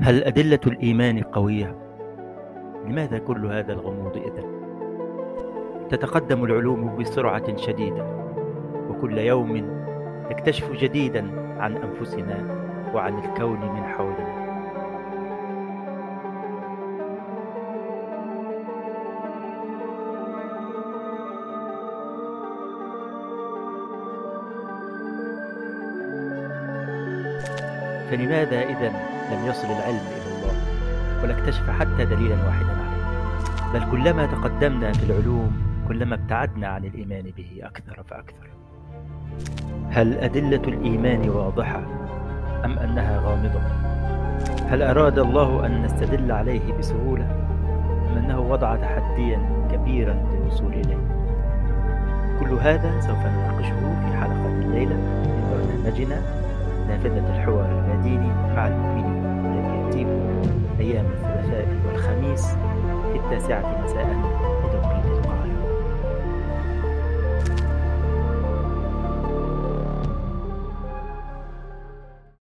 هل أدلة الإيمان قوية؟ لماذا كل هذا الغموض إذن؟ تتقدم العلوم بسرعة شديدة وكل يوم نكتشف جديدا عن أنفسنا وعن الكون من حولنا فلماذا إذا لم يصل العلم إلى الله ولا اكتشف حتى دليلا واحدا عليه بل كلما تقدمنا في العلوم كلما ابتعدنا عن الإيمان به أكثر فأكثر هل أدلة الإيمان واضحة أم أنها غامضة؟ هل أراد الله أن نستدل عليه بسهولة أم أنه وضع تحديا كبيرا للوصول إليه؟ كل هذا سوف نناقشه في حلقة الليلة من برنامجنا نافذة الحوار اللاديني مع المؤمنين أيام الثلاثاء والخميس في التاسعة مساء.